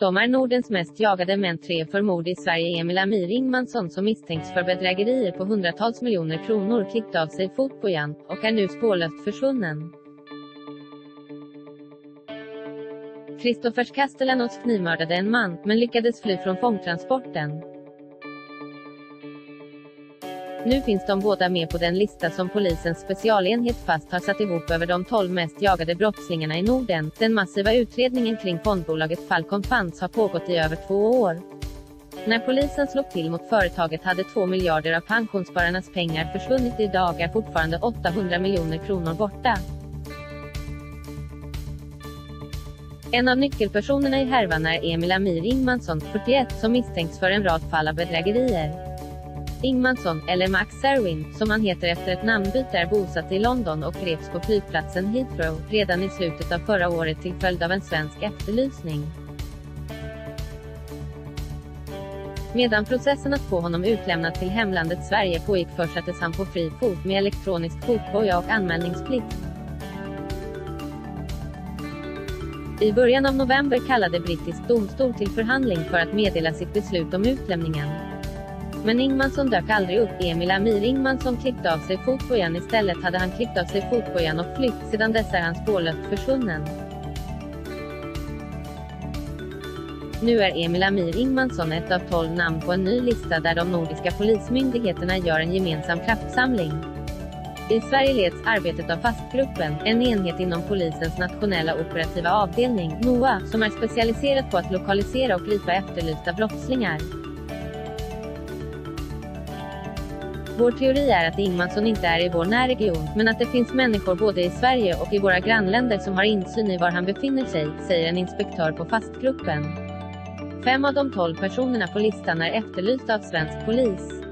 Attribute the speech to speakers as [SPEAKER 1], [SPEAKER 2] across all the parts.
[SPEAKER 1] De är Nordens mest jagade män tre för mord i Sverige Emil Amir Ingmansson som misstänks för bedrägerier på hundratals miljoner kronor klippte av sig fotbojan, och är nu spårlöst försvunnen. Kristoffers Castellanos knivmördade en man, men lyckades fly från fångtransporten. Nu finns de båda med på den lista som polisens specialenhet fast har satt ihop över de 12 mest jagade brottslingarna i Norden. Den massiva utredningen kring fondbolaget Falcon Funds har pågått i över två år. När polisen slog till mot företaget hade 2 miljarder av pensionsspararnas pengar försvunnit. Idag är fortfarande 800 miljoner kronor borta. En av nyckelpersonerna i härvan är Emil Amir Ingmansson, 41, som misstänks för en rad fall av bedrägerier. Ingmansson, eller Max Serwin, som han heter efter ett namnbyte är bosatt i London och greps på flygplatsen Heathrow redan i slutet av förra året till följd av en svensk efterlysning. Medan processen att få honom utlämnad till hemlandet Sverige pågick försattes han på fri fot med elektronisk fotboja och anmälningsplikt. I början av november kallade brittisk domstol till förhandling för att meddela sitt beslut om utlämningen. Men Ingmansson dök aldrig upp. Emil Amir Ingmansson klippte av sig fotbojan istället hade han klippt av sig fotbojan och flytt. Sedan dess är han spårlöst försvunnen. Nu är Emil Amir Ingmansson ett av tolv namn på en ny lista där de nordiska polismyndigheterna gör en gemensam kraftsamling. I Sverige leds arbetet av Fastgruppen, en enhet inom polisens nationella operativa avdelning, NOA, som är specialiserat på att lokalisera och gripa efterlysta brottslingar. Vår teori är att Ingmansson inte är i vår närregion, men att det finns människor både i Sverige och i våra grannländer som har insyn i var han befinner sig, säger en inspektör på Fastgruppen. Fem av de tolv personerna på listan är efterlysta av svensk polis.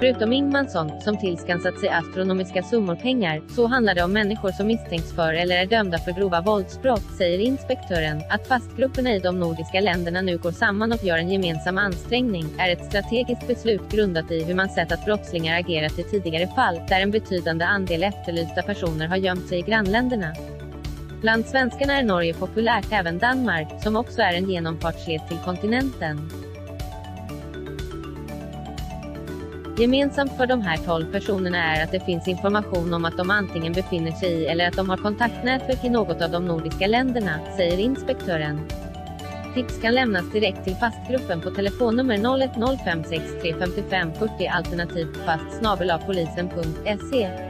[SPEAKER 1] Förutom Ingmansson, som tillskansat sig astronomiska summor pengar, så handlar det om människor som misstänks för eller är dömda för grova våldsbrott, säger inspektören. Att fastgrupperna i de nordiska länderna nu går samman och gör en gemensam ansträngning, är ett strategiskt beslut grundat i hur man sett att brottslingar agerat i tidigare fall, där en betydande andel efterlysta personer har gömt sig i grannländerna. Bland svenskarna är Norge populärt, även Danmark, som också är en genomfartsled till kontinenten. Gemensamt för de här 12 personerna är att det finns information om att de antingen befinner sig i eller att de har kontaktnätverk i något av de nordiska länderna, säger inspektören. Tips kan lämnas direkt till fastgruppen på telefonnummer 0105635540 alternativt fast polisen.se.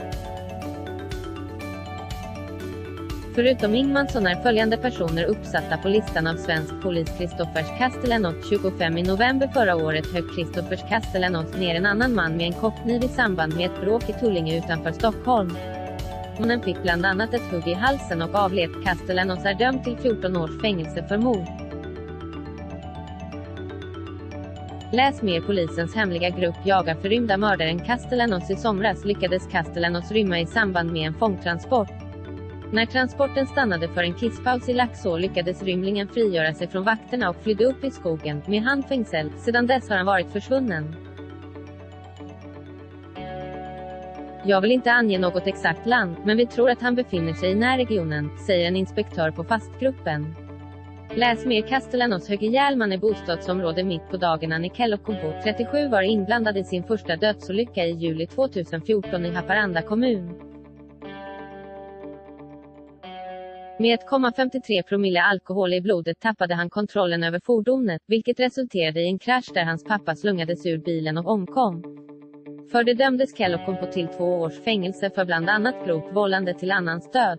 [SPEAKER 1] Förutom Ingmansson är följande personer uppsatta på listan av svensk polis Kristoffers Castellanos 25 i november förra året högg Kristoffers Castellanos ner en annan man med en kockkniv i samband med ett bråk i Tullinge utanför Stockholm. Mannen fick bland annat ett hugg i halsen och avled. Castellanos är dömd till 14 års fängelse för mord. Läs mer Polisens hemliga grupp jagar förrymda mördaren Castellanos i somras lyckades Castellanos rymma i samband med en fångtransport. När transporten stannade för en kisspaus i Laxå lyckades rymlingen frigöra sig från vakterna och flydde upp i skogen, med handfängsel. Sedan dess har han varit försvunnen. Jag vill inte ange något exakt land, men vi tror att han befinner sig i närregionen, säger en inspektör på fastgruppen. Läs mer Castellanos högg i bostadsområde mitt på dagen när Lokkompo, 37 var inblandad i sin första dödsolycka i juli 2014 i Haparanda kommun. Med 1,53 promille alkohol i blodet tappade han kontrollen över fordonet, vilket resulterade i en krasch där hans pappa slungades ur bilen och omkom. För det dömdes Kellockompo till två års fängelse för bland annat grovt vållande till annans död.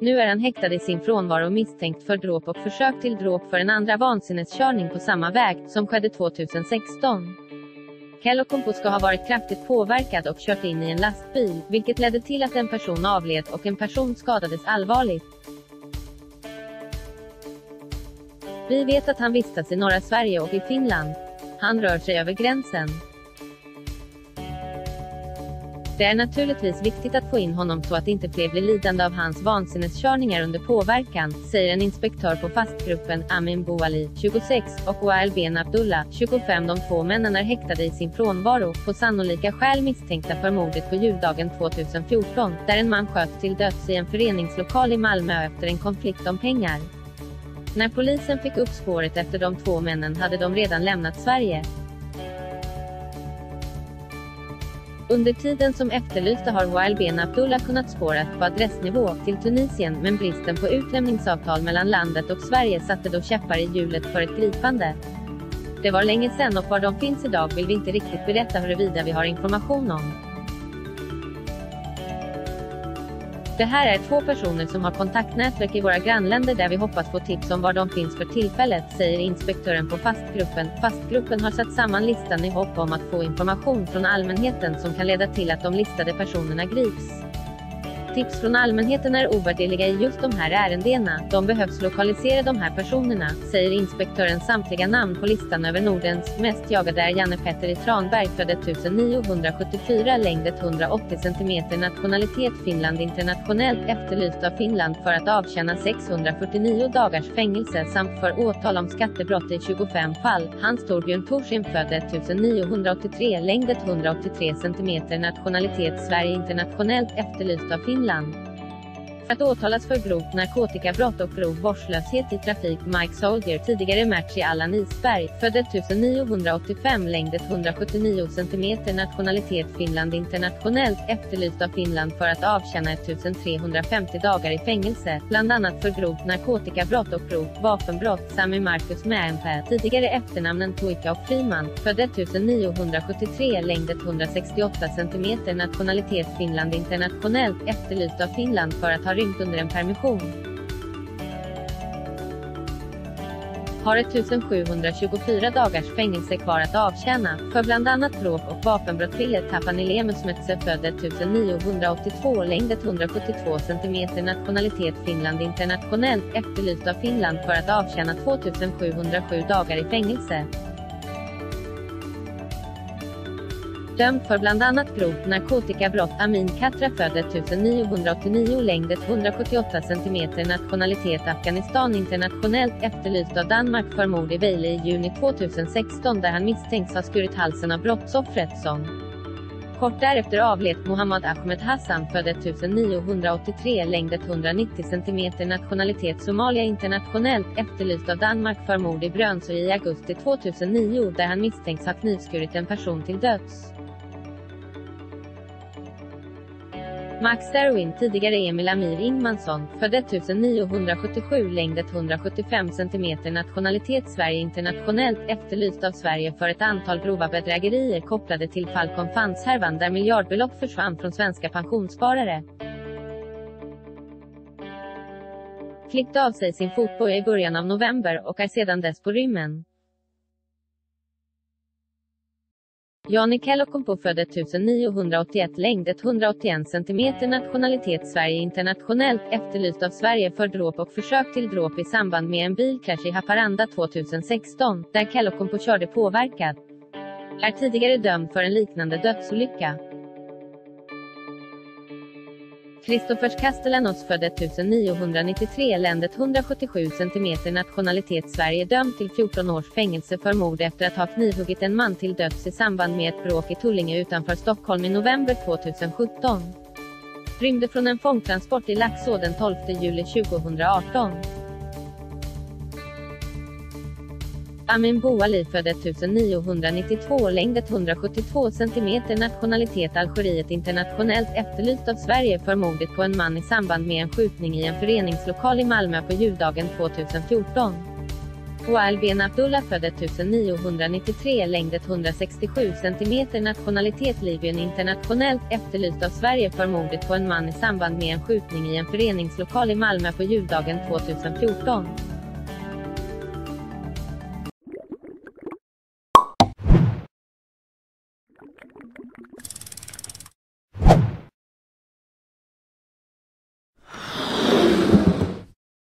[SPEAKER 1] Nu är han häktad i sin frånvaro misstänkt för dråp och försök till dråp för en andra vansinneskörning på samma väg, som skedde 2016. Kellokompo ska ha varit kraftigt påverkad och kört in i en lastbil, vilket ledde till att en person avled och en person skadades allvarligt. Vi vet att han vistas i norra Sverige och i Finland. Han rör sig över gränsen. Det är naturligtvis viktigt att få in honom så att inte fler blir lidande av hans vansinneskörningar under påverkan, säger en inspektör på fastgruppen, Amin Bouali, 26, och Wael Ben Abdullah, 25. De två männen är häktade i sin frånvaro, på sannolika skäl misstänkta för mordet på juldagen 2014, där en man sköts till döds i en föreningslokal i Malmö efter en konflikt om pengar. När polisen fick upp spåret efter de två männen hade de redan lämnat Sverige. Under tiden som efterlysta har Wael Ben Abdullah kunnat spåras på adressnivå till Tunisien, men bristen på utlämningsavtal mellan landet och Sverige satte då käppar i hjulet för ett gripande. Det var länge sedan och var de finns idag vill vi inte riktigt berätta huruvida vi har information om. Det här är två personer som har kontaktnätverk i våra grannländer där vi hoppas få tips om var de finns för tillfället, säger inspektören på Fastgruppen. Fastgruppen har satt samman listan i hopp om att få information från allmänheten som kan leda till att de listade personerna grips. Tips från allmänheten är ovärderliga i just de här ärendena. De behövs lokalisera de här personerna, säger inspektören samtliga namn på listan över Nordens mest jagade är Janne Petter i Tranberg född 1974 längd 180 cm nationalitet Finland internationellt efterlyst av Finland för att avtjäna 649 dagars fängelse samt för åtal om skattebrott i 25 fall. Hans Torbjörn Torsin född 1983 längd 183 cm nationalitet Sverige internationellt efterlyst av Finland Finland. Att åtalas för grovt narkotikabrott och grov vårdslöshet i trafik Mike Soldier tidigare match i Allan Isberg, född 1985 längd 179 cm nationalitet Finland internationellt efterlyst av Finland för att avtjäna 1350 dagar i fängelse, bland annat för grovt narkotikabrott och grovt vapenbrott Sami Marcus Mäenpää, tidigare efternamnen Tuika och Friman, född 1973 längd 168 cm nationalitet Finland internationellt efterlyst av Finland för att ha rymt under en permission. Har 1724 dagars fängelse kvar att avtjäna, för bland annat bråk och vapenbrott Ville Tapanilemus Metse född 1982 längd 172 cm nationalitet Finland internationellt efterlyst av Finland för att avtjäna 2707 dagar i fängelse. Dömd för bland annat grovt narkotikabrott. Amin Katra född 1989 längd 178 cm nationalitet Afghanistan. Internationellt efterlyst av Danmark för mord i Vejle i juni 2016 där han misstänks ha skurit halsen av brottsoffret som Kort därefter avled. Mohammad Ahmed Hassan född 1983 längd 190 cm nationalitet Somalia. Internationellt efterlyst av Danmark för mord i Brönsö i augusti 2009 där han misstänks ha knivskurit en person till döds. Max Derwin, tidigare Emil Amir Ingmansson, född 1977 längd 175 cm nationalitet Sverige internationellt efterlyst av Sverige för ett antal grova bedrägerier kopplade till Falcon Funds-härvan där miljardbelopp försvann från svenska pensionssparare. Klippte av sig sin fotboja i början av november och är sedan dess på rymmen. Jani Kellokompo född 1981 längd 181 cm nationalitet Sverige internationellt efterlyst av Sverige för dråp och försök till dråp i samband med en bilkrasch i Haparanda 2016, där Kellokompo körde påverkad. Är tidigare dömd för en liknande dödsolycka. Kristoffers Castellanos född 1993 ländet 177 cm nationalitet Sverige dömd till 14 års fängelse för mord efter att ha knivhuggit en man till döds i samband med ett bråk i Tullinge utanför Stockholm i november 2017. Rymde från en fångtransport i Laxå den 12 juli 2018. Amin Bouali född 1992 längd 172 cm nationalitet Algeriet internationellt efterlyst av Sverige för mordet på en man i samband med en skjutning i en föreningslokal i Malmö på juldagen 2014. Wael Ben Abdullah född 1993 längd 167 cm nationalitet Libyen internationellt efterlyst av Sverige för mordet på en man i samband med en skjutning i en föreningslokal i Malmö på juldagen 2014.